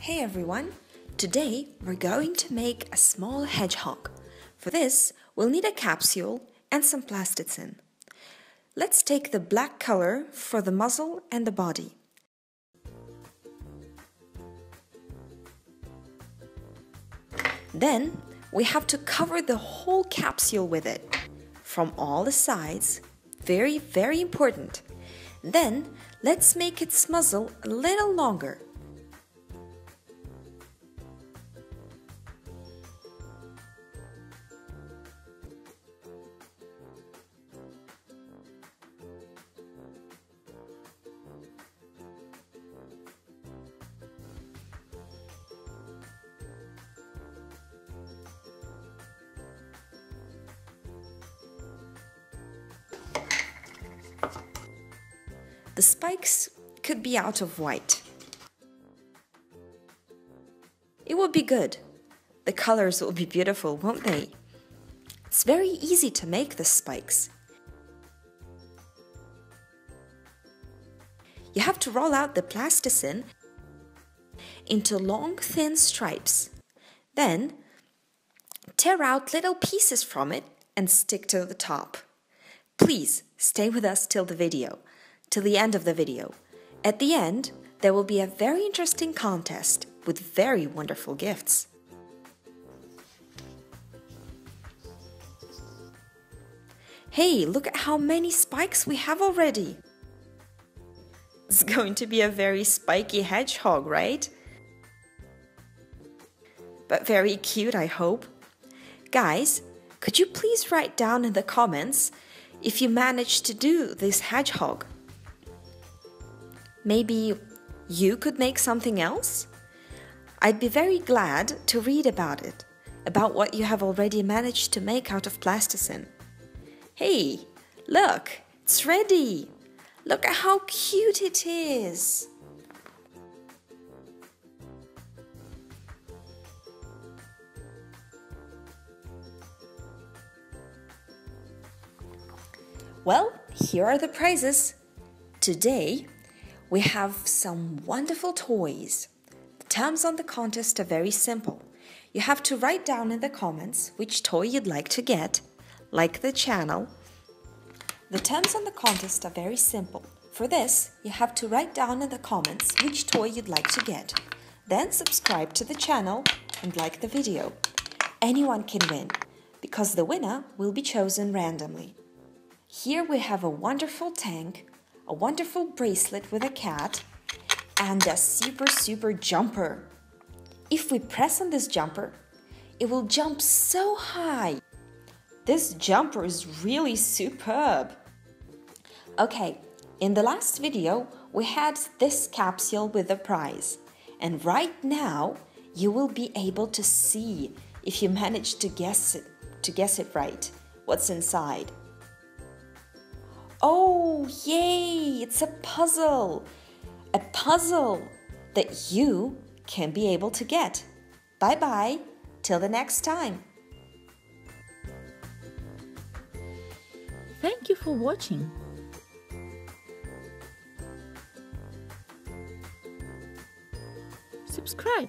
Hey everyone! Today we're going to make a small hedgehog. For this, we'll need a capsule and some plasticine. Let's take the black color for the muzzle and the body. Then we have to cover the whole capsule with it from all the sides. Very, very important. Then let's make its muzzle a little longer. The spikes could be out of white. It will be good. The colors will be beautiful, won't they? It's very easy to make the spikes. You have to roll out the plasticine into long thin stripes. Then tear out little pieces from it and stick to the top. Please stay with us till the video till the end of the video. At the end, there will be a very interesting contest with very wonderful gifts. Hey, look at how many spikes we have already! It's going to be a very spiky hedgehog, right? But very cute, I hope. Guys, could you please write down in the comments if you managed to do this hedgehog? Maybe you could make something else? I'd be very glad to read about it, about what you have already managed to make out of plasticine. Hey, look, it's ready! Look at how cute it is! Well, here are the prizes. Today, we have some wonderful toys. The terms on the contest are very simple. You have to write down in the comments which toy you'd like to get, like the channel. The terms on the contest are very simple. For this, you have to write down in the comments which toy you'd like to get. Then subscribe to the channel and like the video. Anyone can win, because the winner will be chosen randomly. Here we have a wonderful tank a wonderful bracelet with a cat, and a super super jumper. If we press on this jumper, it will jump so high. This jumper is really superb. Okay, in the last video, we had this capsule with a prize. And right now, you will be able to see if you manage to guess it, to guess it right, what's inside. Oh, yay! It's a puzzle! A puzzle that you can be able to get. Bye bye, till the next time. Thank you for watching. Subscribe.